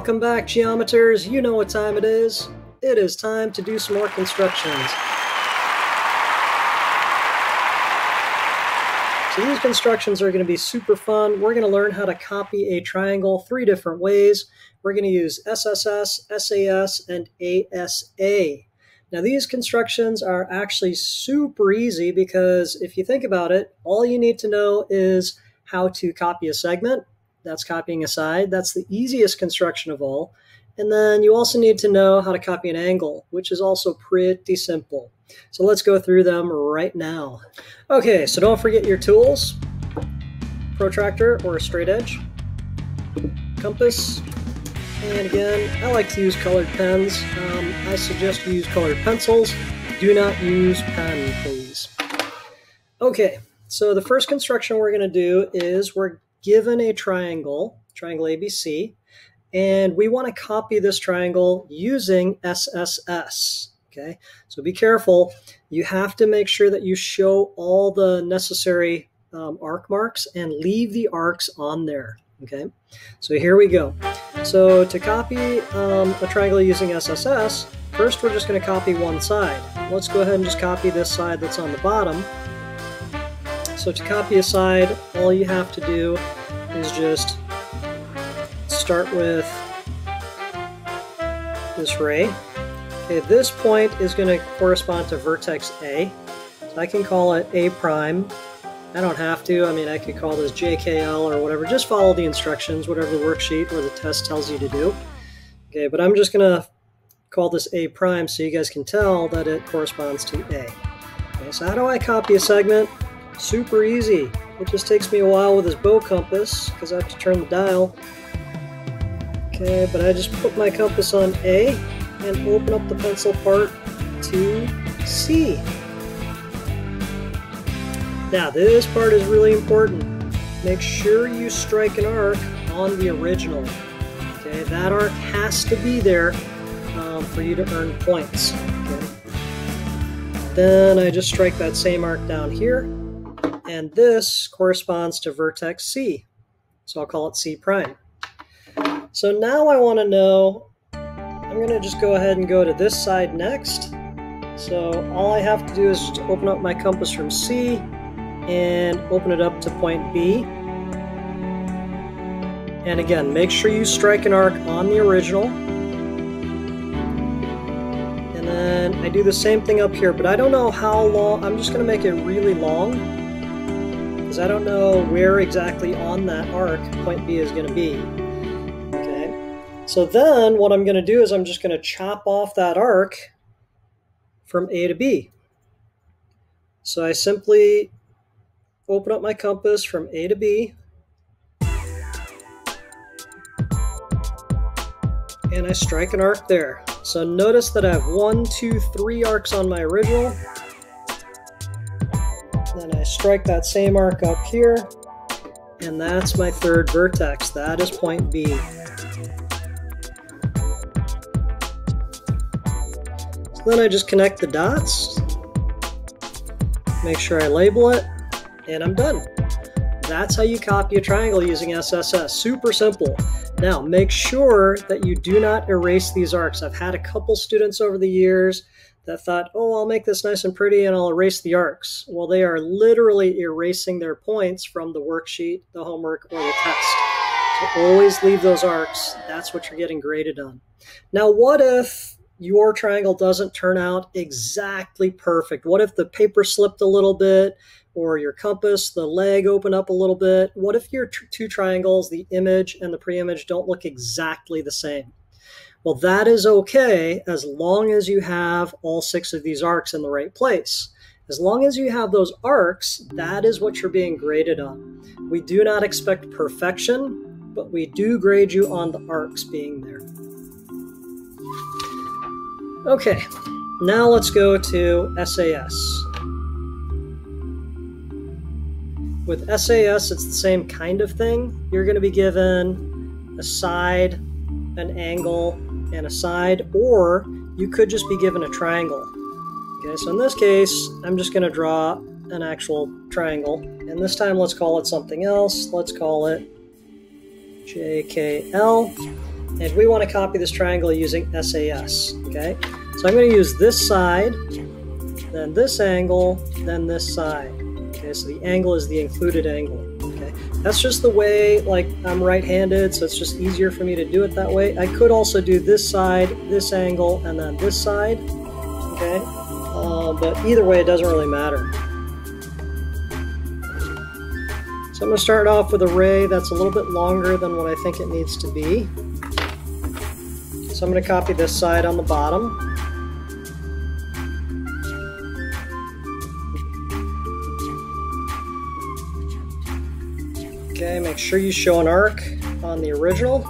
Welcome back, geometers. You know what time it is. It is time to do some more constructions. So these constructions are going to be super fun. We're going to learn how to copy a triangle three different ways. We're going to use SSS, SAS, and ASA. Now these constructions are actually super easy because if you think about it, all you need to know is how to copy a segment that's copying a side. That's the easiest construction of all. And then you also need to know how to copy an angle, which is also pretty simple. So let's go through them right now. Okay, so don't forget your tools, protractor or a straight edge, compass, and again, I like to use colored pens. Um, I suggest you use colored pencils. Do not use pen, please. Okay, so the first construction we're going to do is we're given a triangle, triangle ABC, and we want to copy this triangle using SSS. Okay, so be careful. You have to make sure that you show all the necessary um, arc marks and leave the arcs on there. Okay, so here we go. So to copy um, a triangle using SSS, first we're just going to copy one side. Let's go ahead and just copy this side that's on the bottom. So to copy a side, all you have to do is just start with this ray. Okay, this point is going to correspond to vertex A. So I can call it A prime. I don't have to. I mean, I could call this JKL or whatever. Just follow the instructions, whatever the worksheet or the test tells you to do. Okay, but I'm just going to call this A prime so you guys can tell that it corresponds to A. Okay, so how do I copy a segment? Super easy. It just takes me a while with this bow compass because I have to turn the dial. Okay, but I just put my compass on A and open up the pencil part to C. Now this part is really important. Make sure you strike an arc on the original. Okay, that arc has to be there um, for you to earn points. Okay. Then I just strike that same arc down here and this corresponds to vertex C. So I'll call it C prime. So now I want to know, I'm going to just go ahead and go to this side next. So all I have to do is just open up my compass from C and open it up to point B. And again, make sure you strike an arc on the original. And then I do the same thing up here, but I don't know how long, I'm just going to make it really long because I don't know where exactly on that arc point B is going to be. Okay, so then what I'm going to do is I'm just going to chop off that arc from A to B. So I simply open up my compass from A to B, and I strike an arc there. So notice that I have one, two, three arcs on my original, strike that same arc up here, and that's my third vertex. That is point B. So then I just connect the dots, make sure I label it, and I'm done. That's how you copy a triangle using SSS. Super simple. Now, make sure that you do not erase these arcs. I've had a couple students over the years that thought, oh, I'll make this nice and pretty and I'll erase the arcs. Well, they are literally erasing their points from the worksheet, the homework, or the test. So always leave those arcs. That's what you're getting graded on. Now, what if your triangle doesn't turn out exactly perfect? What if the paper slipped a little bit or your compass, the leg opened up a little bit? What if your two triangles, the image and the pre-image, don't look exactly the same? Well, that is okay as long as you have all six of these arcs in the right place. As long as you have those arcs, that is what you're being graded on. We do not expect perfection, but we do grade you on the arcs being there. Okay, now let's go to SAS. With SAS, it's the same kind of thing. You're going to be given a side, an angle, and a side, or you could just be given a triangle. Okay, so in this case, I'm just going to draw an actual triangle, and this time let's call it something else. Let's call it JKL. And we want to copy this triangle using SAS, okay? So I'm going to use this side, then this angle, then this side. Okay, so the angle is the included angle. That's just the way, like, I'm right-handed, so it's just easier for me to do it that way. I could also do this side, this angle, and then this side. Okay, uh, but either way, it doesn't really matter. So I'm going to start off with a ray that's a little bit longer than what I think it needs to be. So I'm going to copy this side on the bottom. Okay, make sure you show an arc on the original.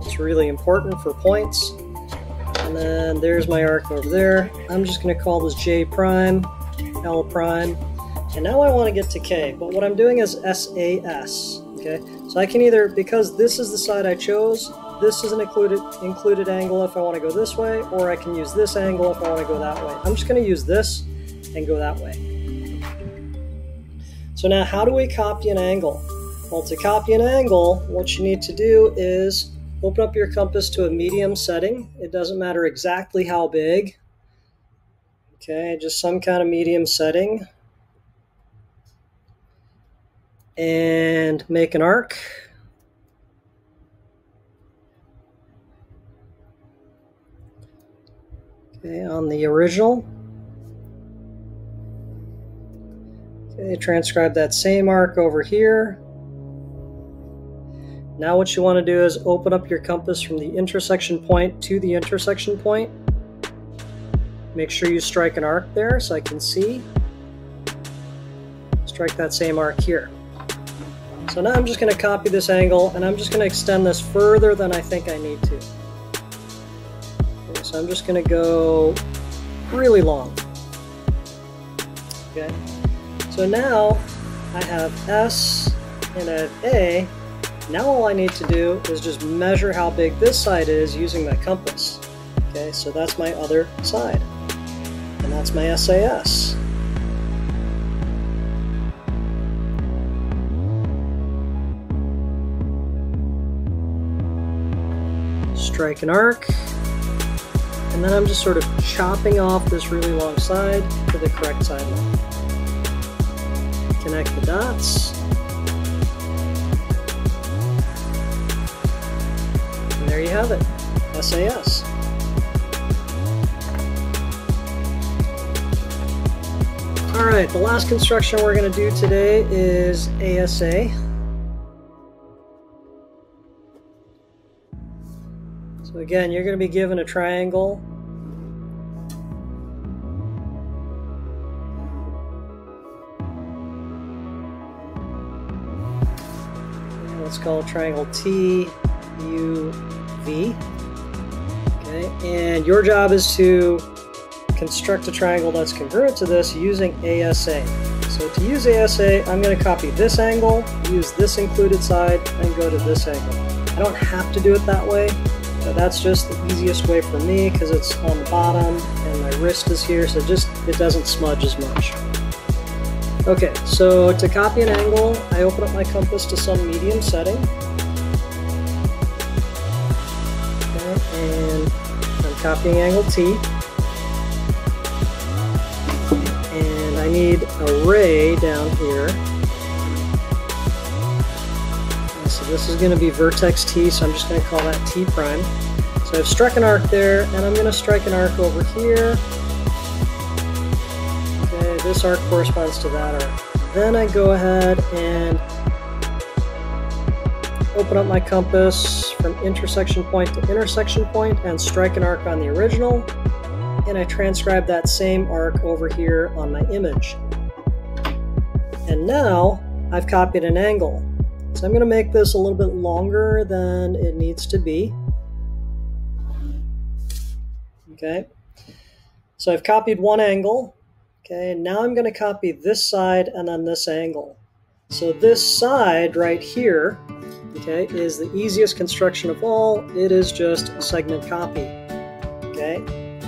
It's really important for points. And then there's my arc over there. I'm just going to call this J prime, L prime. And now I want to get to K, but what I'm doing is SAS. Okay, so I can either, because this is the side I chose, this is an included, included angle if I want to go this way, or I can use this angle if I want to go that way. I'm just going to use this and go that way. So now how do we copy an angle? Well, to copy an angle, what you need to do is open up your compass to a medium setting. It doesn't matter exactly how big. Okay, just some kind of medium setting. And make an arc. Okay, on the original. Okay, transcribe that same arc over here. Now what you want to do is open up your compass from the intersection point to the intersection point. Make sure you strike an arc there so I can see. Strike that same arc here. So now I'm just going to copy this angle and I'm just going to extend this further than I think I need to. So I'm just going to go really long. Okay. So now I have S and I have A. Now all I need to do is just measure how big this side is using my compass. Okay, so that's my other side. And that's my SAS. Strike an arc. And then I'm just sort of chopping off this really long side to the correct side line connect the dots. And there you have it, SAS. Alright, the last construction we're going to do today is ASA. So again, you're going to be given a triangle let's call triangle T U V. Okay, and your job is to construct a triangle that's congruent to this using ASA. So to use ASA, I'm going to copy this angle, use this included side, and go to this angle. I don't have to do it that way, but that's just the easiest way for me because it's on the bottom and my wrist is here, so just it doesn't smudge as much. Okay, so to copy an angle, I open up my compass to some medium setting. Okay, and I'm copying angle T. And I need a ray down here. So this is going to be vertex T, so I'm just going to call that T prime. So I've struck an arc there, and I'm going to strike an arc over here this arc corresponds to that arc. Then I go ahead and open up my compass from intersection point to intersection point and strike an arc on the original. And I transcribe that same arc over here on my image. And now I've copied an angle. So I'm going to make this a little bit longer than it needs to be. Okay. So I've copied one angle Okay, now I'm going to copy this side and then this angle. So this side right here, okay, is the easiest construction of all. It is just a segment copy. Okay,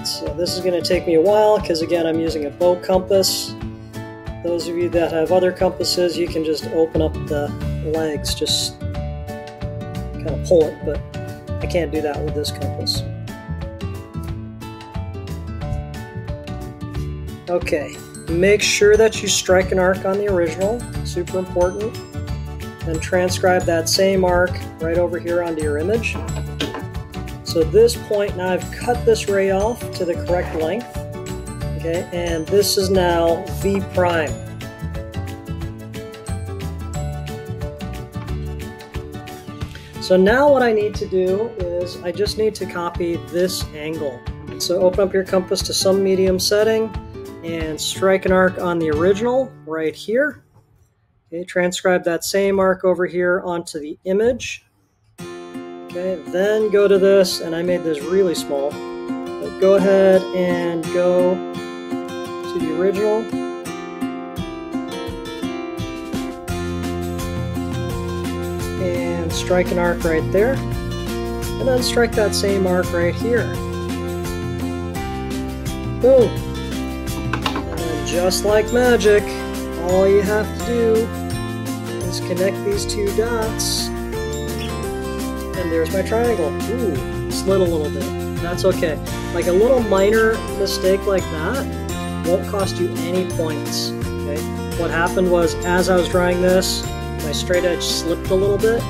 so this is going to take me a while because again, I'm using a bow compass. Those of you that have other compasses, you can just open up the legs, just kind of pull it, but I can't do that with this compass. Okay, make sure that you strike an arc on the original, super important. Then transcribe that same arc right over here onto your image. So this point, now I've cut this ray off to the correct length. Okay, and this is now V prime. So now what I need to do is I just need to copy this angle. So open up your compass to some medium setting and strike an arc on the original right here. Okay, transcribe that same arc over here onto the image. Okay, then go to this, and I made this really small. But go ahead and go to the original. And strike an arc right there. And then strike that same arc right here. Boom. Just like magic, all you have to do is connect these two dots. And there's my triangle. Ooh, slid a little bit. That's okay. Like a little minor mistake like that won't cost you any points. Okay. What happened was as I was drawing this, my straight edge slipped a little bit.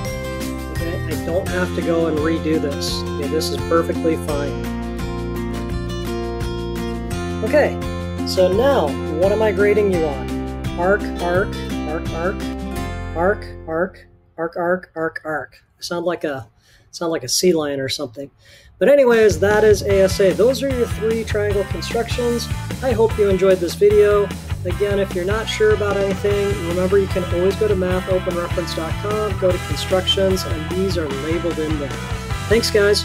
Okay. I don't have to go and redo this. Okay. This is perfectly fine. Okay. So now, what am I grading you on? arc, arc, arc, arc, arc, arc, arc, arc, arc, arc. I sound like a sound like a sea lion or something. But anyways, that is ASA. Those are your three triangle constructions. I hope you enjoyed this video. Again, if you're not sure about anything, remember you can always go to mathopenreference.com, go to constructions, and these are labeled in there. Thanks, guys.